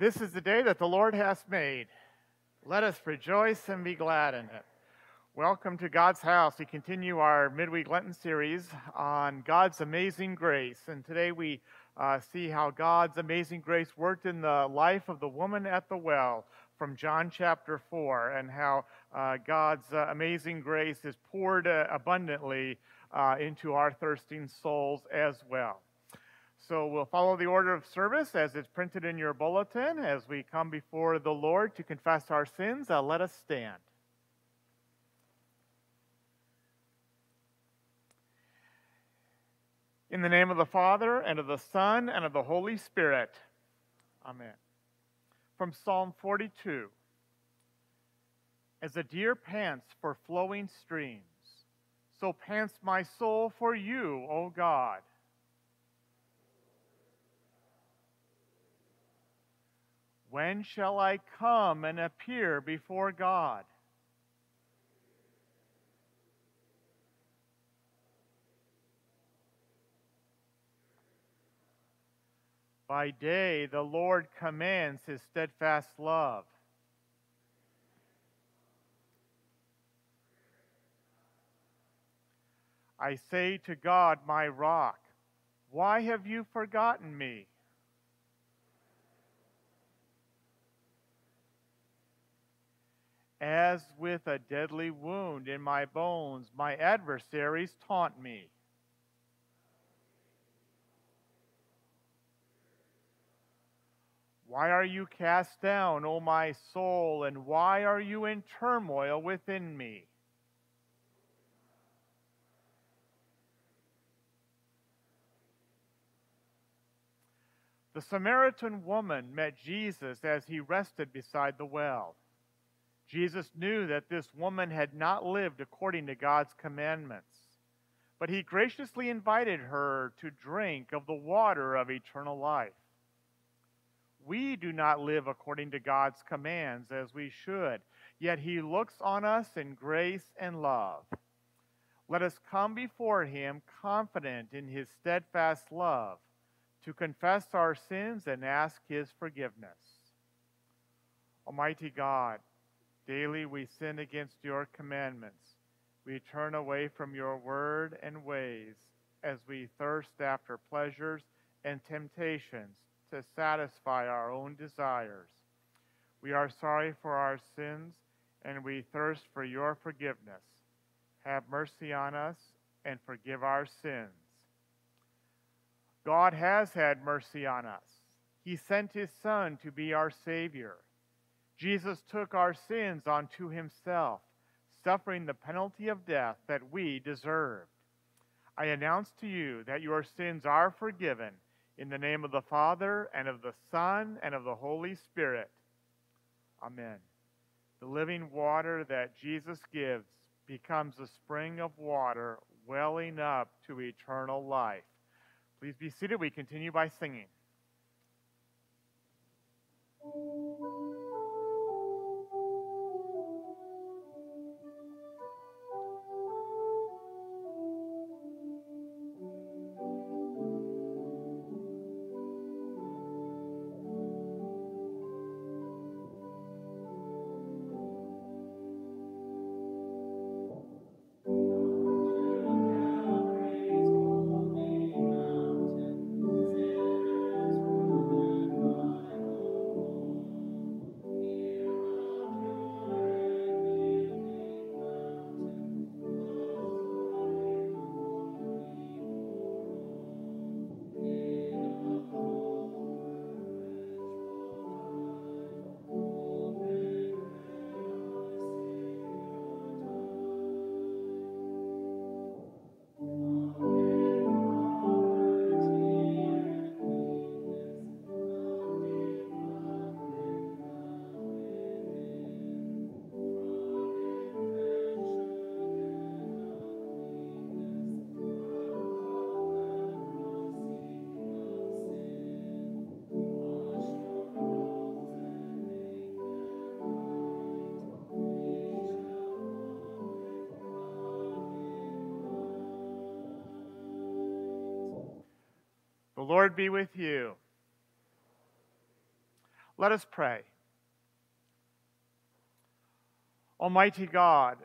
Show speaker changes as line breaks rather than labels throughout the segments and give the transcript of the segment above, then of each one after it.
This is the day that the Lord has made. Let us rejoice and be glad in it. Welcome to God's house. We continue our midweek Lenten series on God's amazing grace. And today we uh, see how God's amazing grace worked in the life of the woman at the well from John chapter 4, and how uh, God's uh, amazing grace is poured uh, abundantly uh, into our thirsting souls as well. So we'll follow the order of service as it's printed in your bulletin as we come before the Lord to confess our sins. Uh, let us stand. In the name of the Father, and of the Son, and of the Holy Spirit. Amen. From Psalm 42 As a deer pants for flowing streams, so pants my soul for you, O God. When shall I come and appear before God? By day, the Lord commands his steadfast love. I say to God, my rock, why have you forgotten me? As with a deadly wound in my bones, my adversaries taunt me. Why are you cast down, O my soul, and why are you in turmoil within me? The Samaritan woman met Jesus as he rested beside the well. Jesus knew that this woman had not lived according to God's commandments, but he graciously invited her to drink of the water of eternal life. We do not live according to God's commands as we should, yet he looks on us in grace and love. Let us come before him confident in his steadfast love to confess our sins and ask his forgiveness. Almighty God, Daily we sin against your commandments. We turn away from your word and ways as we thirst after pleasures and temptations to satisfy our own desires. We are sorry for our sins and we thirst for your forgiveness. Have mercy on us and forgive our sins. God has had mercy on us. He sent his Son to be our Savior. Jesus took our sins onto himself, suffering the penalty of death that we deserved. I announce to you that your sins are forgiven in the name of the Father, and of the Son, and of the Holy Spirit. Amen. The living water that Jesus gives becomes a spring of water welling up to eternal life. Please be seated. We continue by singing. The Lord be with you.
Let us pray. Almighty God,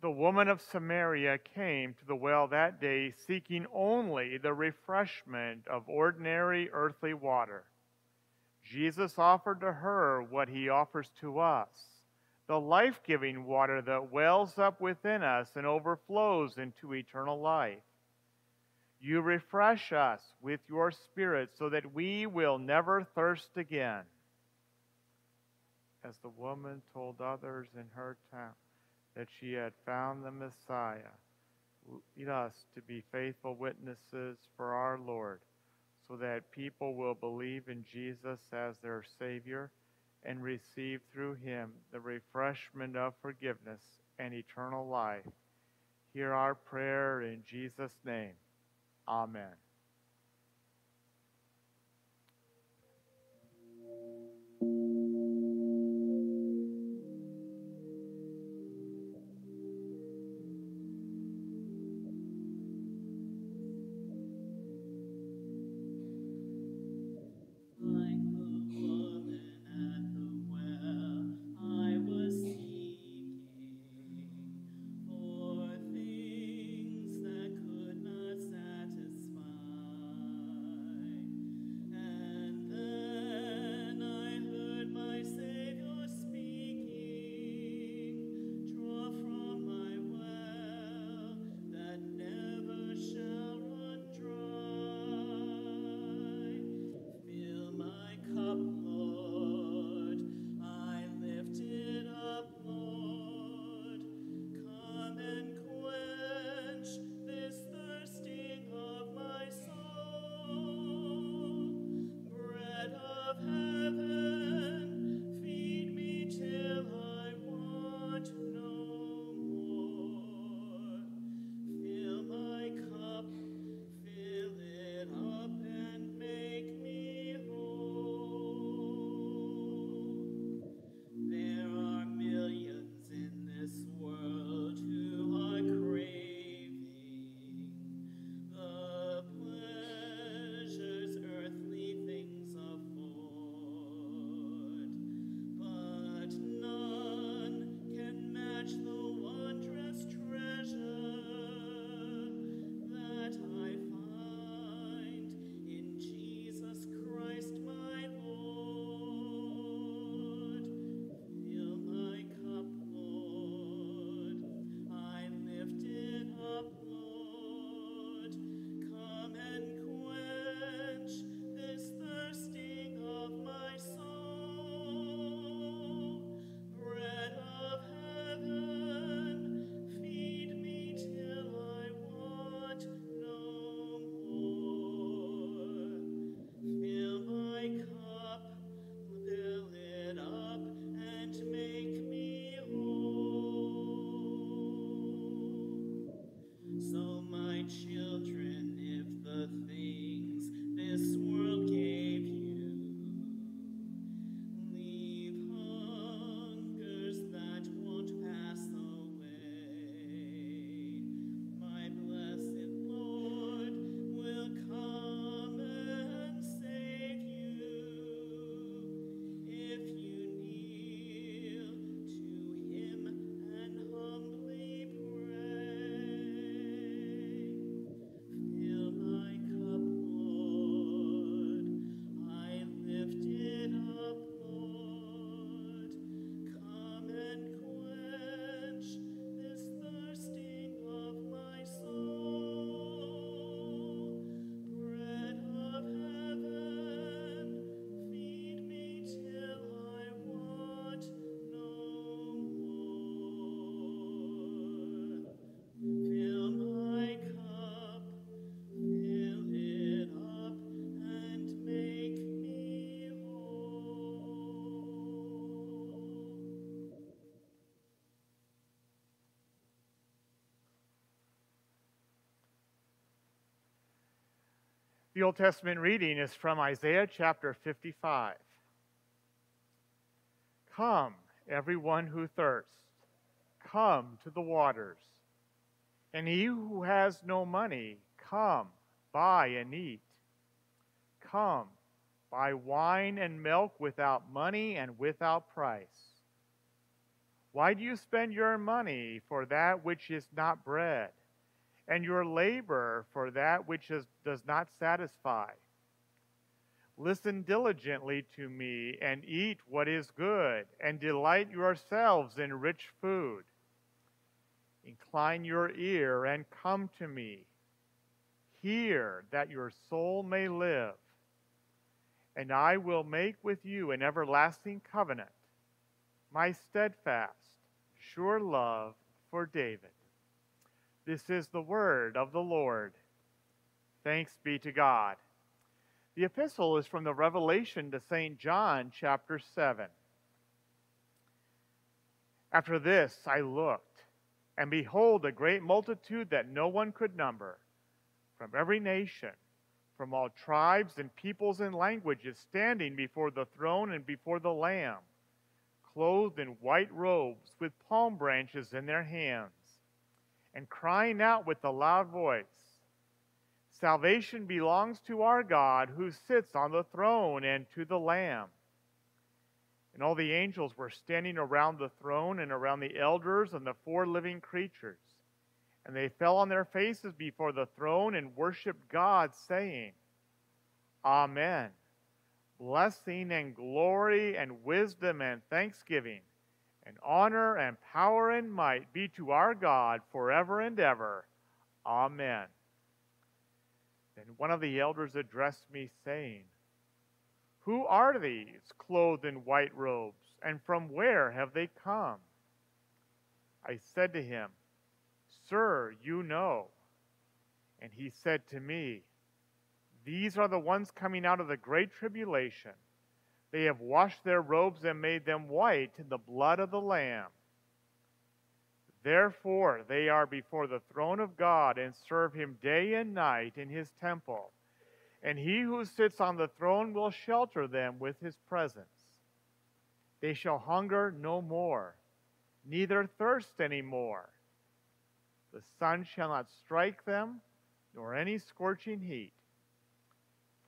the woman of Samaria came to the well that day seeking only the refreshment of ordinary earthly water. Jesus offered to her what he offers to us the life giving water that wells up within us and overflows into eternal life. You refresh us with your Spirit so that we will never thirst again. As the woman told others in her town that she had found the Messiah, lead us to be faithful witnesses for our Lord so that people will believe in Jesus as their Savior and receive through him the refreshment of forgiveness and eternal life. Hear our prayer in Jesus' name. Amen. The Old Testament reading is from Isaiah chapter 55. Come, everyone who thirsts, come to the waters. And he who has no money, come, buy and eat. Come,
buy wine and milk without money and without price. Why do you spend your money for that which is not bread, and your labor for that which is, does not satisfy? Listen diligently to me and eat what is good, and delight yourselves in rich food. Incline your ear and come to me. Hear that your soul may live and I will make with you an everlasting covenant, my steadfast, sure love for David. This is the word of the Lord. Thanks be to God. The epistle is from the Revelation to St. John, chapter 7. After this I looked, and behold, a great multitude that no one could number, from every nation from all tribes and peoples and languages standing before the throne and before the Lamb, clothed in white robes with palm branches in their hands, and crying out with a loud voice Salvation belongs to our God who sits on the throne and to the Lamb. And all the angels were standing around the throne and around the elders and the four living creatures and they fell on their faces before the throne and worshiped God, saying, Amen. Blessing and glory and wisdom and thanksgiving and honor and power and might be to our God forever and ever. Amen. Then one of the elders addressed me, saying, Who are these clothed in white robes, and from where have they come? I said to him, Sir, you know. And he said to me, These are the ones coming out of the great tribulation. They have washed their robes and made them white in the blood of the Lamb. Therefore, they are before the throne of God and serve him day and night in his temple. And he who sits on the throne will shelter them with his presence. They shall hunger no more, neither thirst any more. The sun shall not strike them, nor any scorching heat.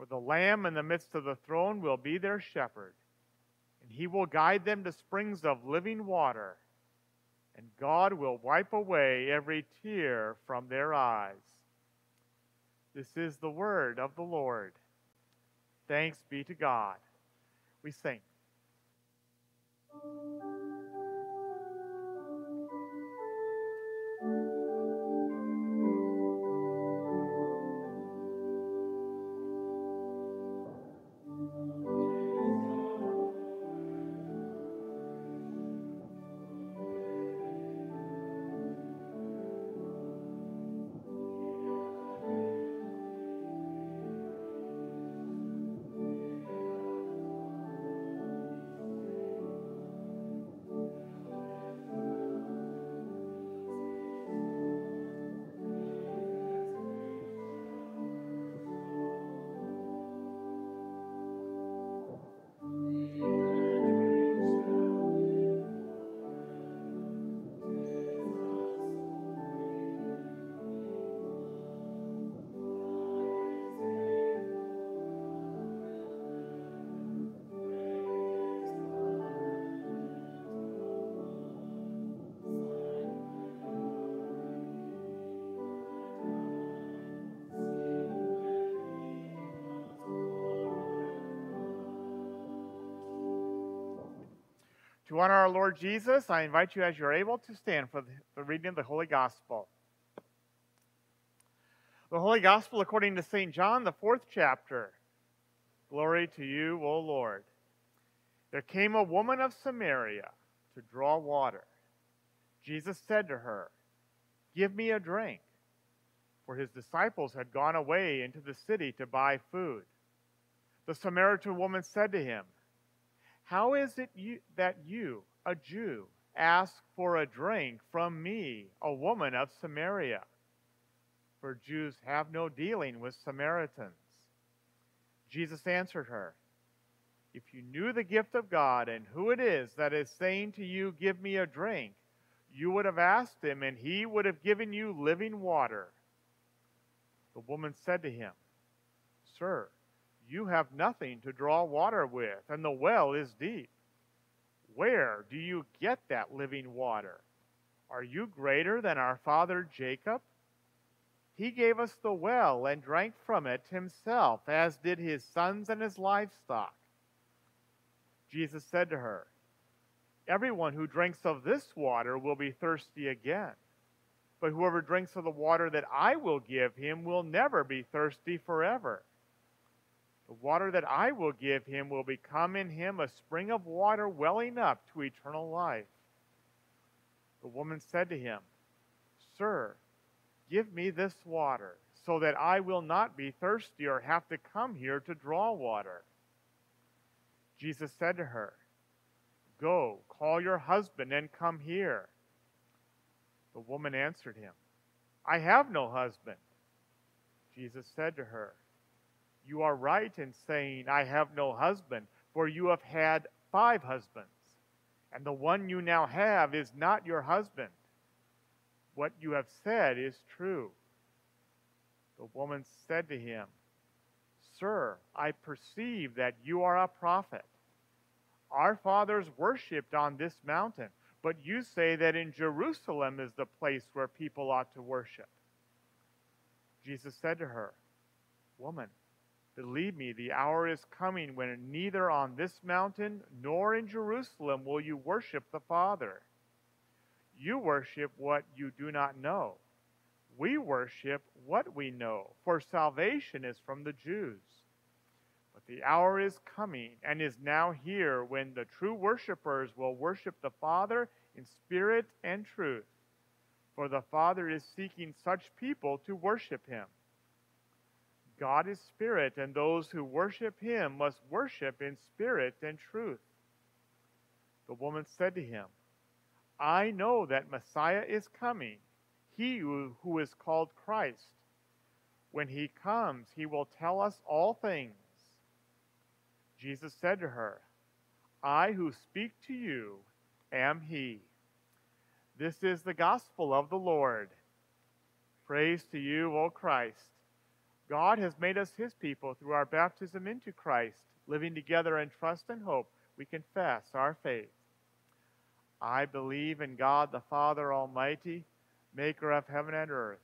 For the Lamb in the midst of the throne will be their shepherd, and he will guide them to springs of living water, and God will wipe away every tear from their eyes. This is the word of the Lord. Thanks be to God. We sing. To honor our Lord Jesus, I invite you as you're able to stand for the reading of the Holy Gospel. The Holy Gospel according to St. John, the fourth chapter. Glory to you, O Lord. There came a woman of Samaria to draw water. Jesus said to her, Give me a drink. For his disciples had gone away into the city to buy food. The Samaritan woman said to him, how is it you, that you, a Jew, ask for a drink from me, a woman of Samaria? For Jews have no dealing with Samaritans. Jesus answered her, If you knew the gift of God and who it is that is saying to you, Give me a drink, you would have asked him, and he would have given you living water. The woman said to him, Sir, You have nothing to draw water with, and the well is deep. Where do you get that living water? Are you greater than our father Jacob? He gave us the well and drank from it himself, as did his sons and his livestock. Jesus said to her, Everyone who drinks of this water will be thirsty again. But whoever drinks of the water that I will give him will never be thirsty forever. The water that I will give him will become in him a spring of water welling up to eternal life. The woman said to him, Sir, give me this water, so that I will not be thirsty or have to come here to draw water. Jesus said to her, Go, call your husband and come here. The woman answered him, I have no husband. Jesus said to her, You are right in saying, I have no husband, for you have had five husbands, and the one you now have is not your husband. What you have said is true. The woman said to him, Sir, I perceive that you are a prophet. Our fathers worshipped on this mountain, but you say that in Jerusalem is the place where people ought to worship. Jesus said to her, Woman, believe me, the hour is coming when neither on this mountain nor in Jerusalem will you worship the Father. You worship what you do not know. We worship what we know, for salvation is from the Jews. But the hour is coming and is now here when the true worshipers will worship the Father in spirit and truth. For the Father is seeking such people to worship him. God is spirit, and those who worship him must worship in spirit and truth. The woman said to him, I know that Messiah is coming, he who is called Christ. When he comes, he will tell us all things. Jesus said to her, I who speak to you am he. This is the gospel of the Lord. Praise to you, O Christ. God has made us his people through our baptism into Christ, living together in trust and hope. We confess our faith. I believe in God the Father Almighty, maker of heaven and earth,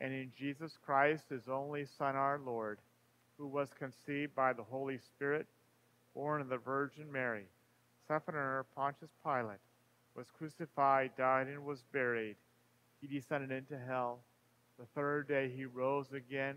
and in Jesus Christ, his only Son, our Lord, who was conceived by the Holy Spirit born of the Virgin Mary, suffered under Pontius Pilate, was crucified, died, and was buried. He descended into hell. The third day he rose again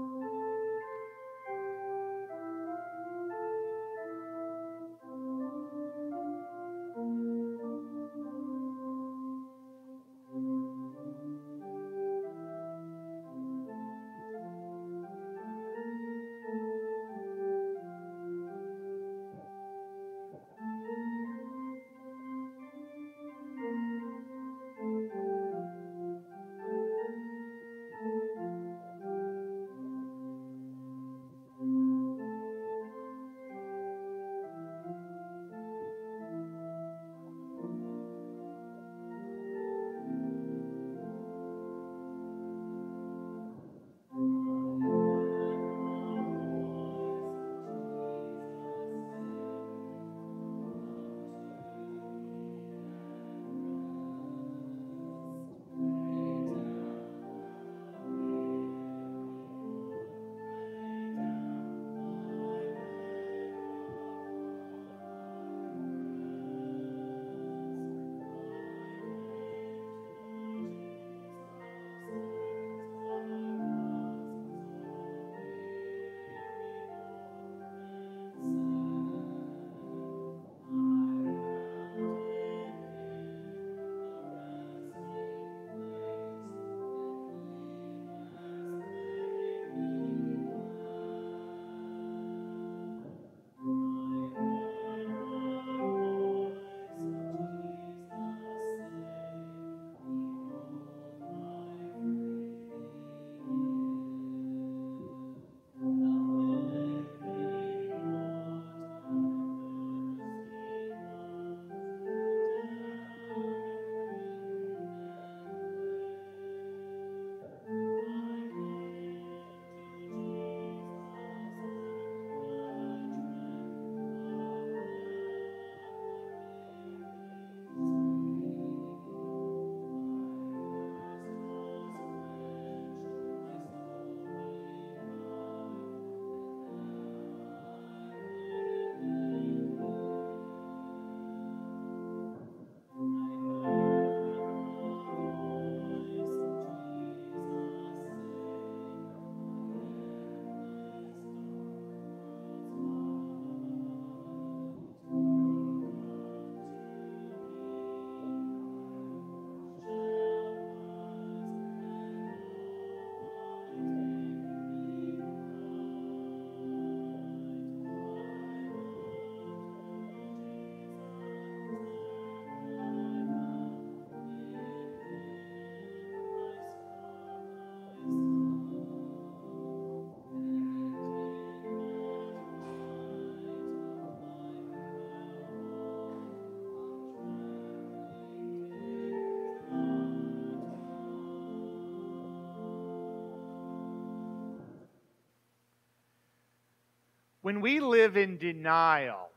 When we live in denial,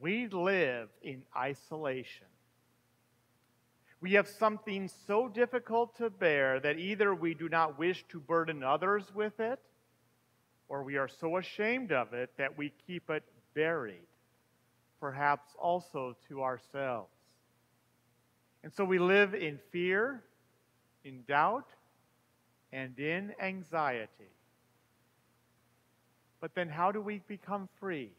we live in isolation. We have something so difficult to bear that either we do not wish to burden others with it, or we are so ashamed of it that we keep it buried, perhaps also to ourselves. And so we live in fear, in doubt, and in anxiety. But then, how do we become free?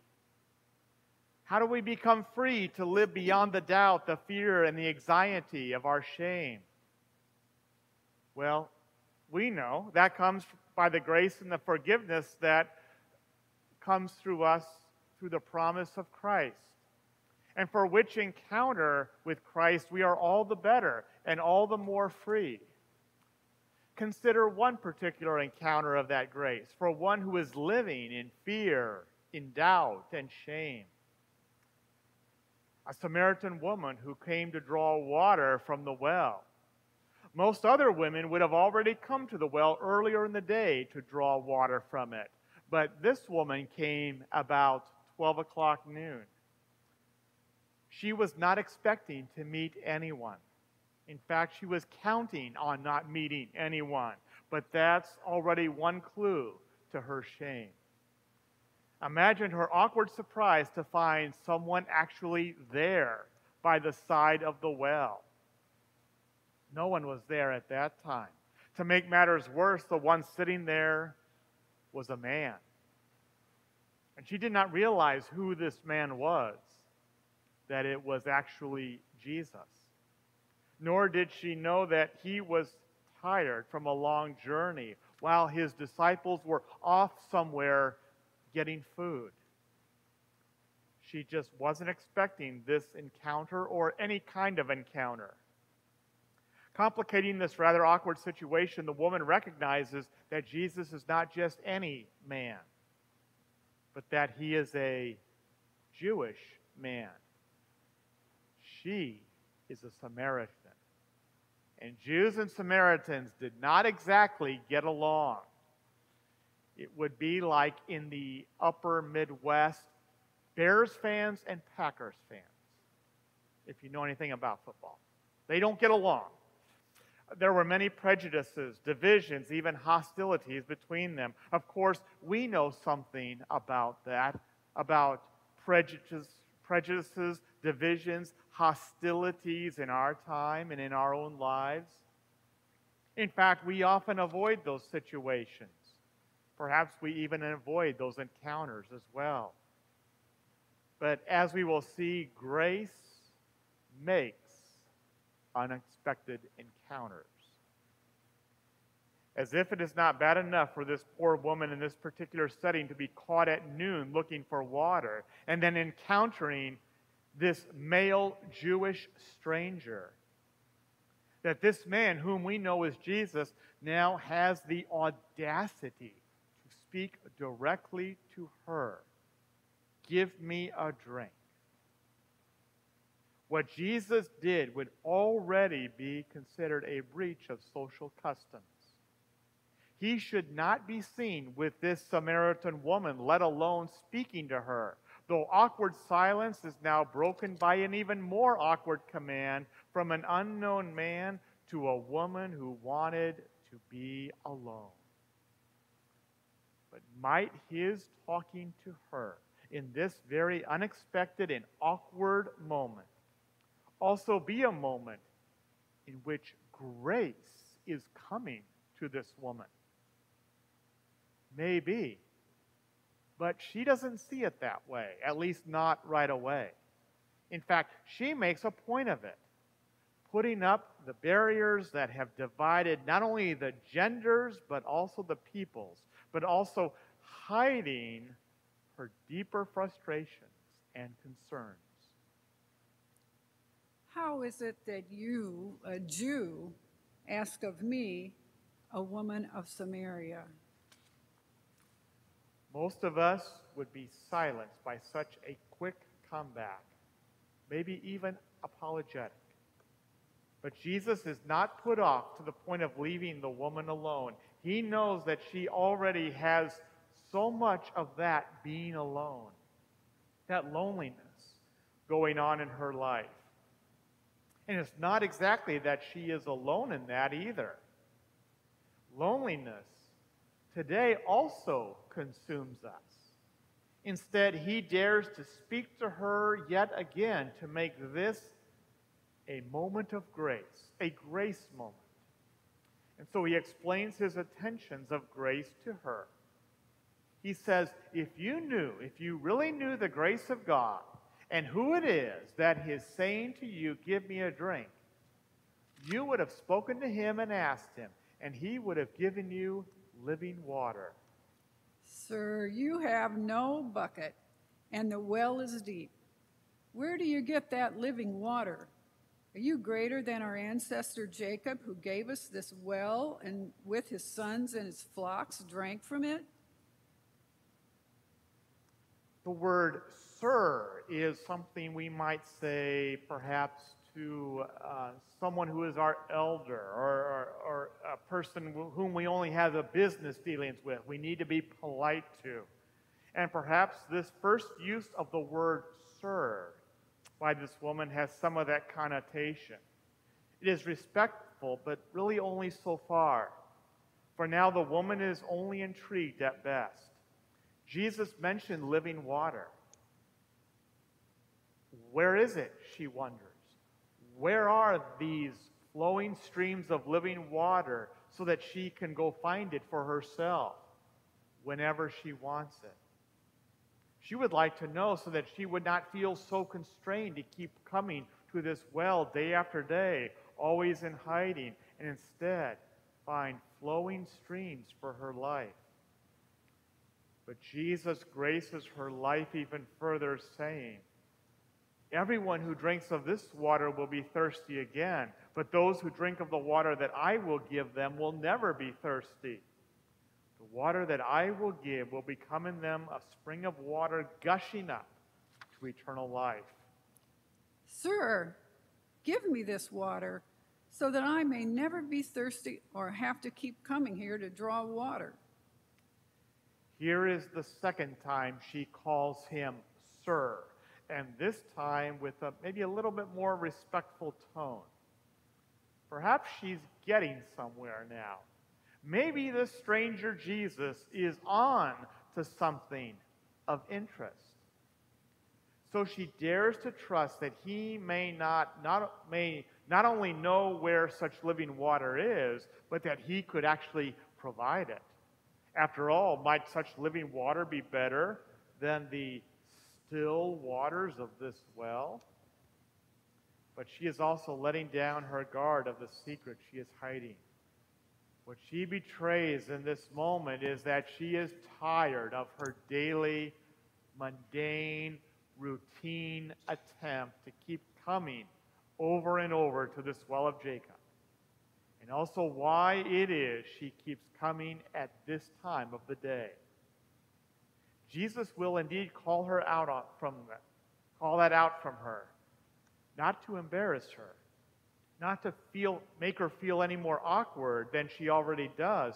How do we become free to live beyond the doubt, the fear, and the anxiety of our shame? Well, we know that comes by the grace and the forgiveness that comes through us through the promise of Christ. And for which encounter with Christ we are all the better and all the more free. Consider one particular encounter of that grace for one who is living in fear, in doubt, and shame a Samaritan woman who came to draw water from the well. Most other women would have already come to the well earlier in the day to draw water from it. But this woman came about 12 o'clock noon. She was not expecting to meet anyone. In fact, she was counting on not meeting anyone. But that's already one clue to her shame. Imagine her awkward surprise to find someone actually there by the side of the well. No one was there at that time. To make matters worse, the one sitting there was a man. And she did not realize who this man was, that it was actually Jesus. Nor did she know that he was tired from a long journey while his disciples were off somewhere getting food. She just wasn't expecting this encounter or any kind of encounter. Complicating this rather awkward situation, the woman recognizes that Jesus is not just any man, but that he is a Jewish man. She is a Samaritan. And Jews and Samaritans did not exactly get along. It would be like in the upper Midwest, Bears fans and Packers fans, if you know anything about football. They don't get along. There were many prejudices, divisions, even hostilities between them. Of course, we know something about that, about prejudices, prejudices, divisions, hostilities in our time and in our own lives. In fact, we often avoid those situations. Perhaps we even avoid those encounters as well. But as we will see, grace makes unexpected encounters. As if it is not bad enough for this poor woman in this particular setting to be caught at noon looking for water and then encountering this male Jewish stranger. That this man, whom we know as Jesus, now has the audacity to speak directly to her Give me a drink. What Jesus did would already be considered a breach of social customs. He should not be seen with this Samaritan woman, let alone speaking to her. Though awkward silence is now broken by an even more awkward command from an unknown man to a woman who wanted to be alone. But might his talking to her in this very unexpected and awkward moment also be a moment in which grace is coming to this woman? Maybe. But she doesn't see it that way, at least not right away. In fact, she makes a point of it, putting up the barriers that have divided not only the genders, but also the peoples but also hiding her deeper frustrations and concerns.
How is it that you, a Jew, ask of me, a woman of Samaria?
Most of us would be silenced by such a quick comeback, maybe even apologetic. But Jesus is not put off to the point of leaving the woman alone. He knows that she already has so much of that being alone, that loneliness going on in her life. And it's not exactly that she is alone in that either. Loneliness today also consumes us. Instead, he dares to speak to her yet again to make this a moment of grace, a grace moment. And so he explains his attentions of grace to her. He says, if you knew, if you really knew the grace of God and who it is that is saying to you, Give me a drink, you would have spoken to him and asked him, and he would have given you living water.
Sir, you have no bucket, and the well is deep. Where do you get that living water? Are you greater than our ancestor Jacob, who gave us this well and with his sons and his flocks drank from it?
The word sir is something we might say perhaps to uh, someone who is our elder or, or, or a person whom we only have a business dealings with. We need to be polite to. And perhaps this first use of the word sir by this woman has some of that connotation. It is respectful, but really only so far. For now, the woman is only intrigued at best. Jesus mentioned living water. Where is it? She wonders. Where are these flowing streams of living water so that she can go find it for herself whenever she wants it? She would like to know so that she would not feel so constrained to keep coming to this well day after day, always in hiding, and instead find flowing streams for her life. But Jesus graces her life even further, saying, Everyone who drinks of this water will be thirsty again, but those who drink of the water that I will give them will never be thirsty. The water that I will give will become in them a spring of water gushing up to eternal life.
Sir, give me this water so that I may never be thirsty or have to keep coming here to draw water.
Here is the second time she calls him Sir, and this time with a, maybe a little bit more respectful tone. Perhaps she's getting somewhere now. Maybe this stranger Jesus is on to something of interest. So she dares to trust that he may not, not, may not only know where such living water is, but that he could actually provide it. After all, might such living water be better than the still waters of this well? But she is also letting down her guard of the secret she is hiding. What she betrays in this moment is that she is tired of her daily, mundane, routine attempt to keep coming over and over to this well of Jacob. And also why it is she keeps coming at this time of the day. Jesus will indeed call her out from that, call that out from her, not to embarrass her, not to feel, make her feel any more awkward than she already does,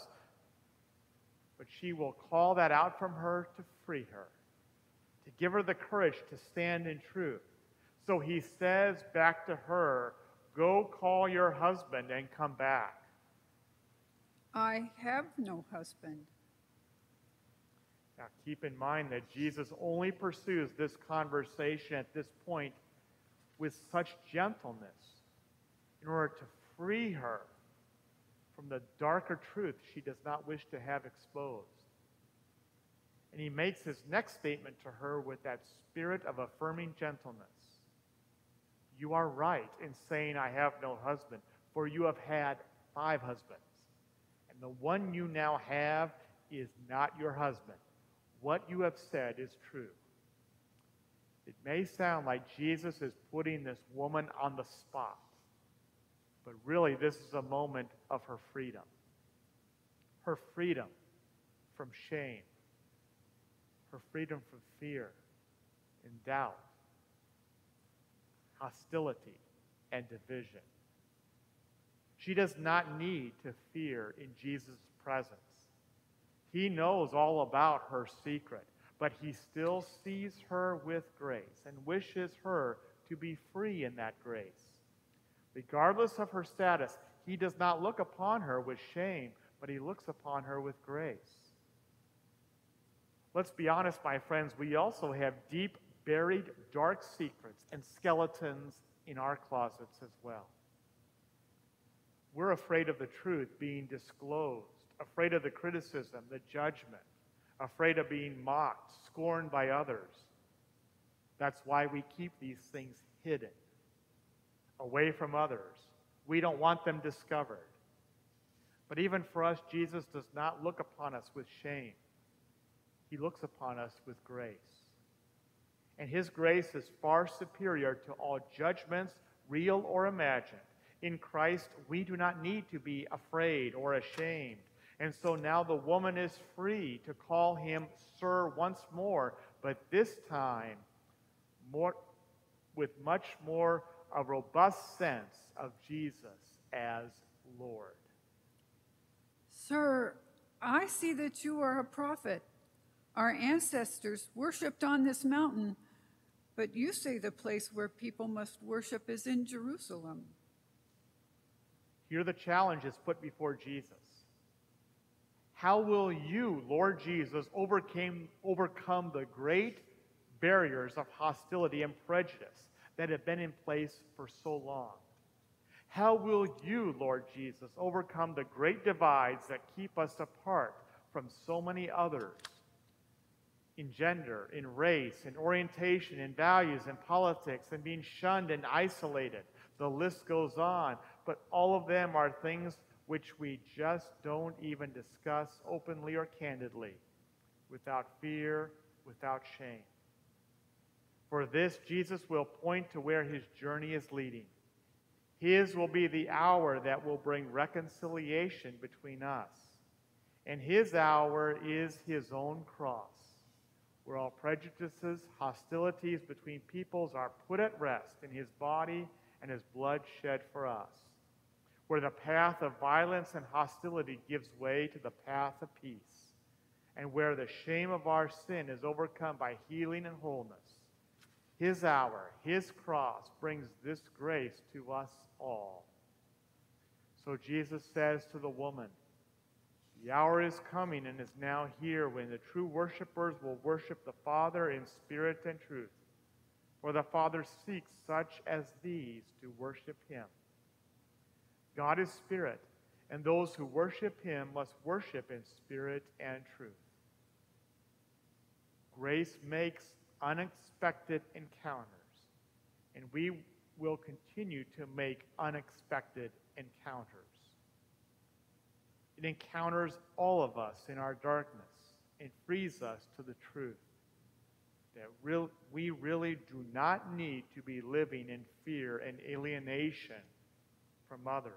but she will call that out from her to free her, to give her the courage to stand in truth. So he says back to her, Go call your husband and come back.
I have no husband.
Now keep in mind that Jesus only pursues this conversation at this point with such gentleness in order to free her from the darker truth she does not wish to have exposed. And he makes his next statement to her with that spirit of affirming gentleness. You are right in saying, I have no husband, for you have had five husbands. And the one you now have is not your husband. What you have said is true. It may sound like Jesus is putting this woman on the spot. But really, this is a moment of her freedom. Her freedom from shame, her freedom from fear and doubt, hostility, and division. She does not need to fear in Jesus' presence. He knows all about her secret, but he still sees her with grace and wishes her to be free in that grace. Regardless of her status, he does not look upon her with shame, but he looks upon her with grace. Let's be honest, my friends, we also have deep, buried, dark secrets and skeletons in our closets as well. We're afraid of the truth being disclosed, afraid of the criticism, the judgment, afraid of being mocked, scorned by others. That's why we keep these things hidden, away from others. We don't want them discovered. But even for us, Jesus does not look upon us with shame. He looks upon us with grace. And his grace is far superior to all judgments, real or imagined. In Christ, we do not need to be afraid or ashamed. And so now the woman is free to call him Sir once more, but this time more, with much more a robust sense of Jesus as Lord.
Sir, I see that you are a prophet. Our ancestors worshipped on this mountain, but you say the place where people must worship is in Jerusalem.
Here the challenge is put before Jesus. How will you, Lord Jesus, overcame, overcome the great barriers of hostility and prejudice that have been in place for so long? How will you, Lord Jesus, overcome the great divides that keep us apart from so many others? In gender, in race, in orientation, in values, in politics, and being shunned and isolated. The list goes on, but all of them are things which we just don't even discuss openly or candidly, without fear, without shame. For this, Jesus will point to where his journey is leading. His will be the hour that will bring reconciliation between us. And his hour is his own cross, where all prejudices, hostilities between peoples are put at rest in his body and his blood shed for us, where the path of violence and hostility gives way to the path of peace, and where the shame of our sin is overcome by healing and wholeness his hour, His cross brings this grace to us all. So Jesus says to the woman, The hour is coming and is now here when the true worshipers will worship the Father in spirit and truth. For the Father seeks such as these to worship Him. God is spirit, and those who worship Him must worship in spirit and truth. Grace makes unexpected encounters. And we will continue to make unexpected encounters. It encounters all of us in our darkness and frees us to the truth that real, we really do not need to be living in fear and alienation from others,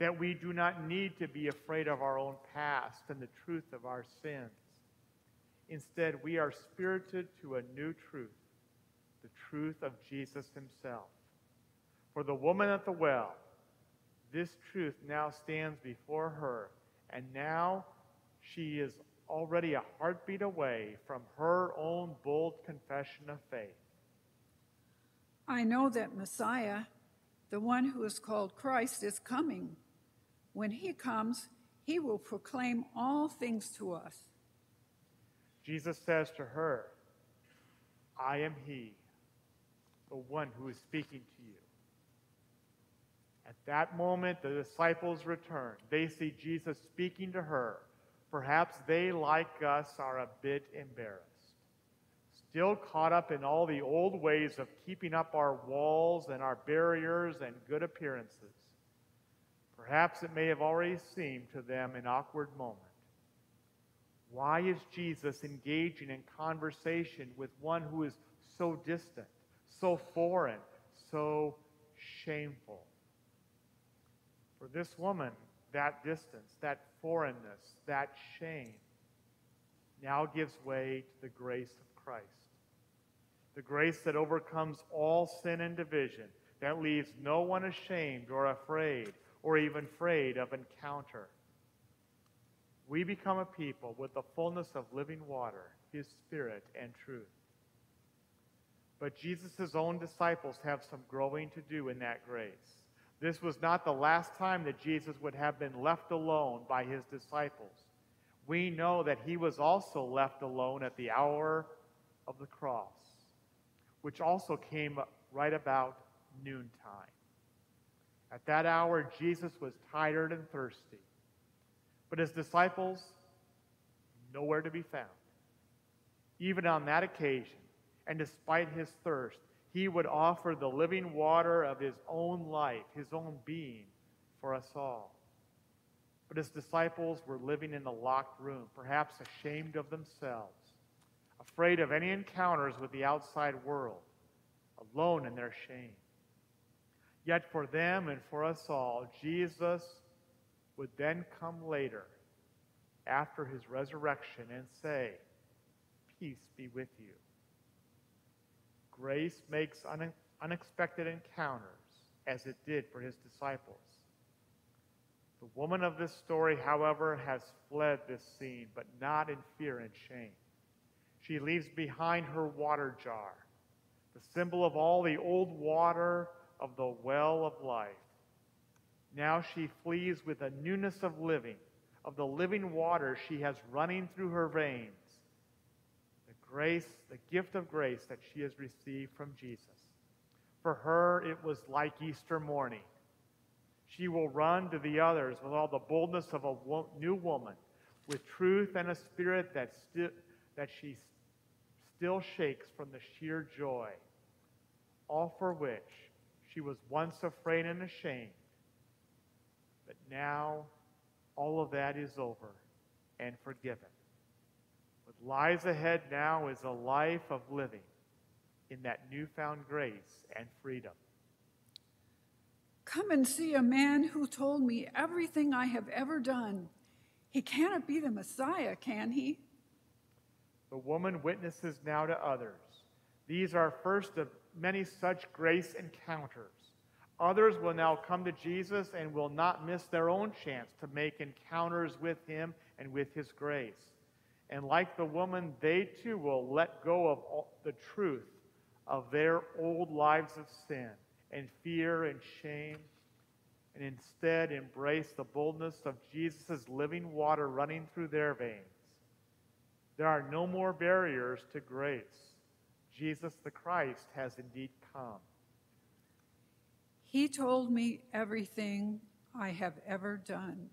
that we do not need to be afraid of our own past and the truth of our sins Instead, we are spirited to a new truth, the truth of Jesus himself. For the woman at the well, this truth now stands before her, and now she is already a heartbeat away from her own bold confession of faith.
I know that Messiah, the one who is called Christ, is coming. When he comes, he will proclaim all things to us.
Jesus says to her, I am he, the one who is speaking to you. At that moment, the disciples return. They see Jesus speaking to her. Perhaps they, like us, are a bit embarrassed, still caught up in all the old ways of keeping up our walls and our barriers and good appearances. Perhaps it may have already seemed to them an awkward moment. Why is Jesus engaging in conversation with one who is so distant, so foreign, so shameful? For this woman, that distance, that foreignness, that shame now gives way to the grace of Christ. The grace that overcomes all sin and division, that leaves no one ashamed or afraid or even afraid of encounter. we become a people with the fullness of living water, his spirit and truth. But Jesus' own disciples have some growing to do in that grace. This was not the last time that Jesus would have been left alone by his disciples. We know that he was also left alone at the hour of the cross, which also came right about noontime. At that hour, Jesus was tired and thirsty, but his disciples, nowhere to be found. Even on that occasion, and despite his thirst, he would offer the living water of his own life, his own being, for us all. But his disciples were living in a locked room, perhaps ashamed of themselves, afraid of any encounters with the outside world, alone in their shame. Yet for them and for us all, Jesus would then come later after his resurrection and say, Peace be with you. Grace makes une- unexpected encounters, as it did for his disciples. The woman of this story, however, has fled this scene, but not in fear and shame. She leaves behind her water jar, the symbol of all the old water of the well of life. Now she flees with a newness of living, of the living water she has running through her veins The grace, the gift of grace that she has received from Jesus. For her, it was like Easter morning. She will run to the others with all the boldness of a new woman, with truth and a spirit that, that she still shakes from the sheer joy, all for which she was once afraid and ashamed. But now, all of that is over and forgiven. What lies ahead now is a life of living in that newfound grace and freedom.
Come and see a man who told me everything I have ever done. He cannot be the Messiah, can he?
The woman witnesses now to others. These are first of many such grace encounters. Others will now come to Jesus and will not miss their own chance to make encounters with him and with his grace. And like the woman, they too will let go of the truth of their old lives of sin and fear and shame, and instead embrace the boldness of Jesus' living water running through their veins. There are no more barriers to grace. Jesus the Christ has indeed come.
He told me everything I have ever done.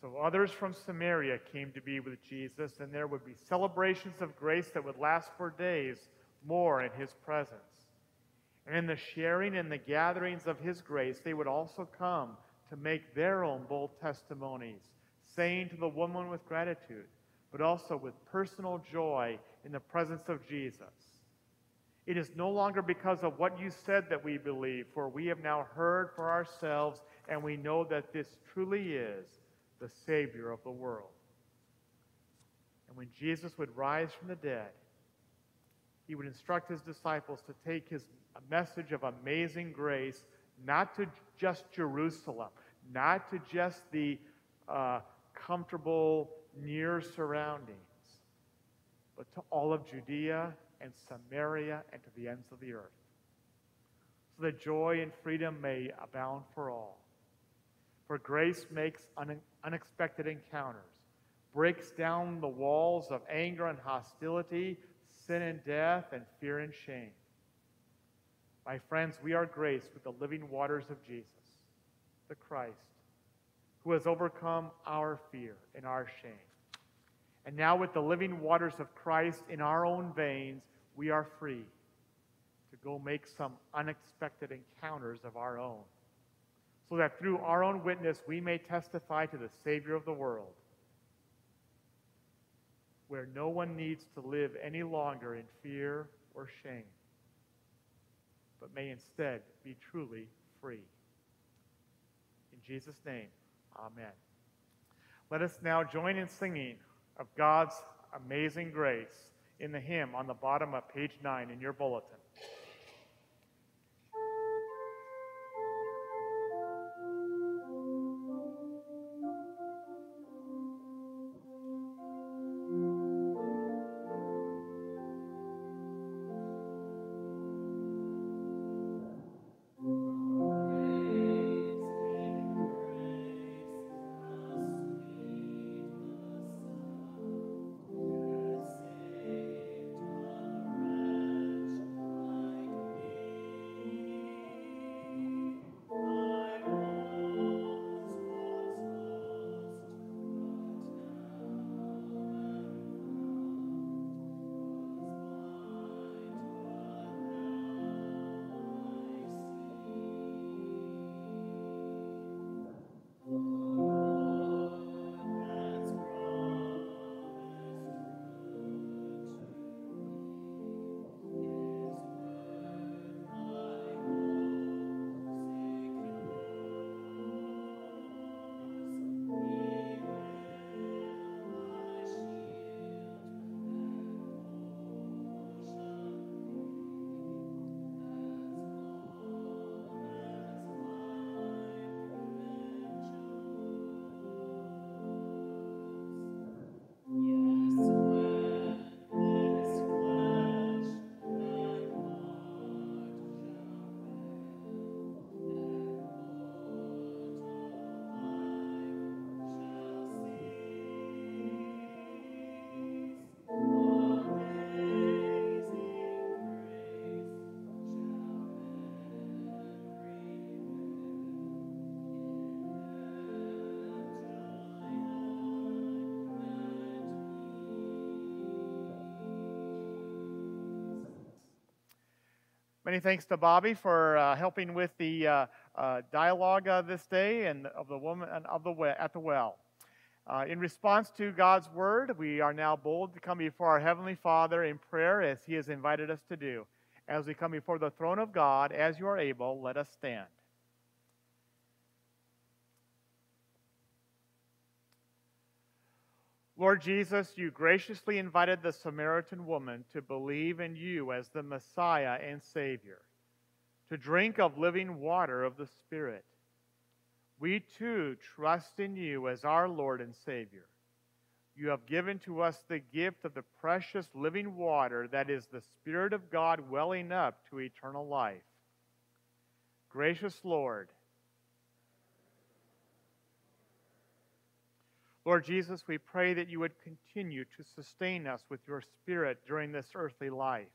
So others from Samaria came to be with Jesus, and there would be celebrations of grace that would last for days more in his presence. And in the sharing and the gatherings of his grace, they would also come to make their own bold testimonies, saying to the woman with gratitude, but also with personal joy in the presence of Jesus. It is no longer because of what you said that we believe, for we have now heard for ourselves, and we know that this truly is the Savior of the world. And when Jesus would rise from the dead, he would instruct his disciples to take his message of amazing grace not to just Jerusalem, not to just the uh, comfortable near surroundings, but to all of Judea and Samaria and to the ends of the earth. So that joy and freedom may abound for all. For grace makes un- unexpected encounters, breaks down the walls of anger and hostility, sin and death, and fear and shame. My friends, we are graced with the living waters of Jesus, the Christ, who has overcome our fear and our shame. And now, with the living waters of Christ in our own veins, we are free to go make some unexpected encounters of our own so that through our own witness we may testify to the Savior of the world, where no one needs to live any longer in fear or shame, but may instead be truly free. In Jesus' name, amen. Let us now join in singing of God's amazing grace in the hymn on the bottom of page 9 in your bulletin. Many thanks to Bobby for uh, helping with the uh, uh, dialogue uh, this day and of the woman and of the at the well. Uh, in response to God's word, we are now bold to come before our Heavenly Father in prayer as He has invited us to do. As we come before the throne of God, as you are able, let us stand. Lord Jesus, you graciously invited the Samaritan woman to believe in you as the Messiah and Savior, to drink of living water of the Spirit. We too trust in you as our Lord and Savior. You have given to us the gift of the precious living water that is the Spirit of God welling up to eternal life. Gracious Lord, Lord Jesus, we pray that you would continue to sustain us with your Spirit during this earthly life.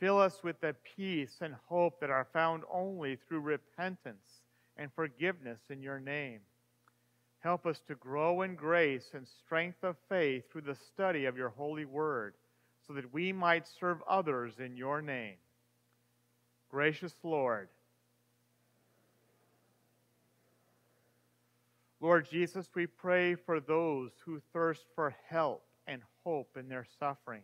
Fill us with the peace and hope that are found only through repentance and forgiveness in your name. Help us to grow in grace and strength of faith through the study of your holy word, so that we might serve others in your name. Gracious Lord, Lord Jesus, we pray for those who thirst for help and hope in their suffering.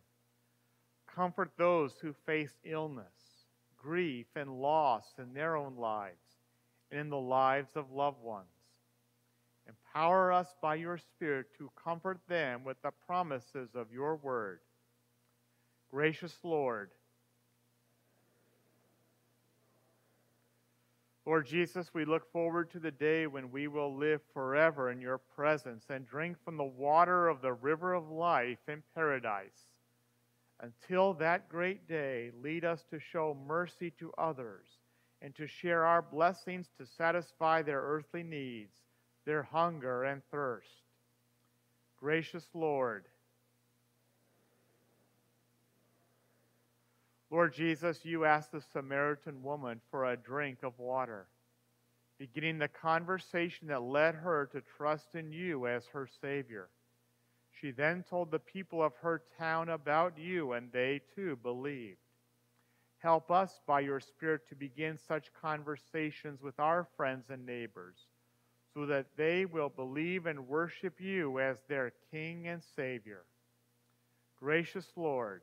Comfort those who face illness, grief, and loss in their own lives and in the lives of loved ones. Empower us by your Spirit to comfort them with the promises of your word. Gracious Lord, Lord Jesus, we look forward to the day when we will live forever in your presence and drink from the water of the river of life in paradise. Until that great day, lead us to show mercy to others and to share our blessings to satisfy their earthly needs, their hunger and thirst. Gracious Lord, Lord Jesus, you asked the Samaritan woman for a drink of water, beginning the conversation that led her to trust in you as her Savior. She then told the people of her town about you, and they too believed. Help us by your Spirit to begin such conversations with our friends and neighbors, so that they will believe and worship you as their King and Savior. Gracious Lord,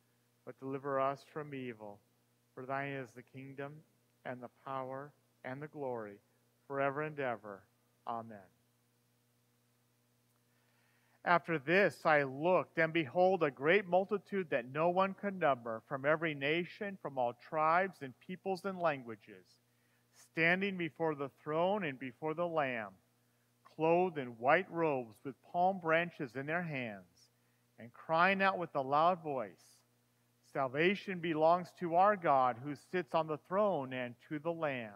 but deliver us from evil. For thine is the kingdom, and the power, and the glory, forever and ever. Amen. After this I looked, and behold, a great multitude that no one could number, from every nation, from all tribes and peoples and languages, standing before the throne and before the Lamb, clothed in white robes with palm branches in their hands, and crying out with a loud voice, Salvation belongs to our God who sits on the throne and to the Lamb.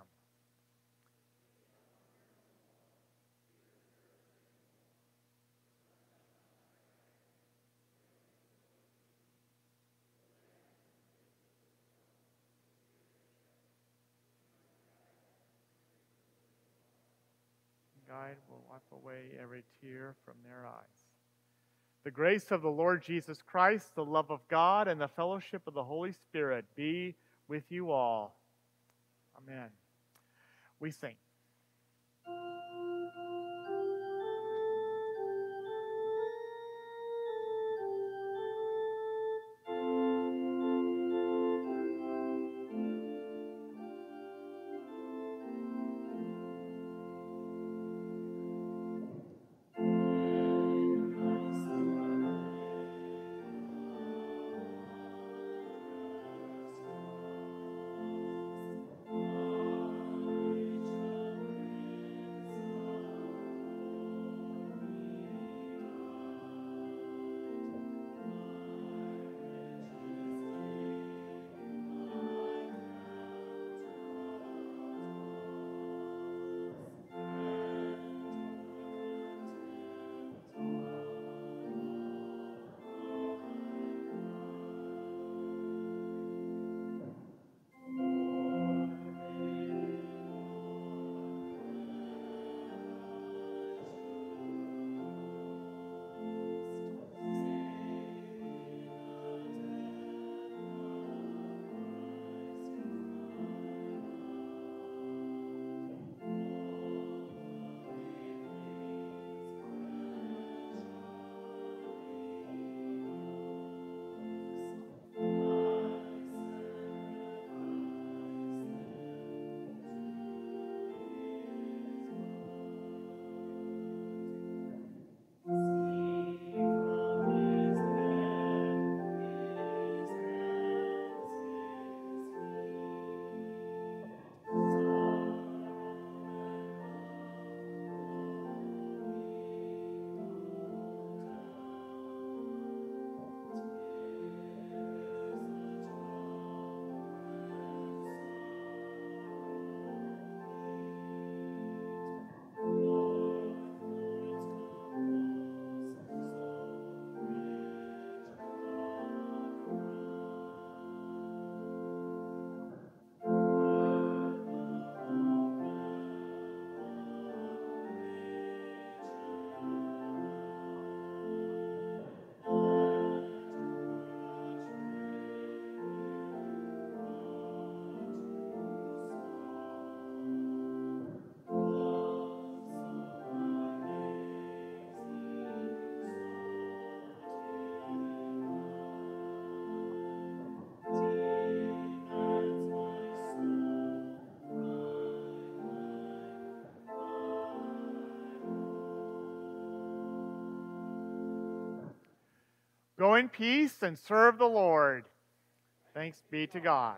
God will wipe away every tear from their eyes. The grace of the Lord Jesus Christ, the love of God, and the fellowship of the Holy Spirit be with you all. Amen. We sing. Go in peace and serve the Lord. Thanks be to God.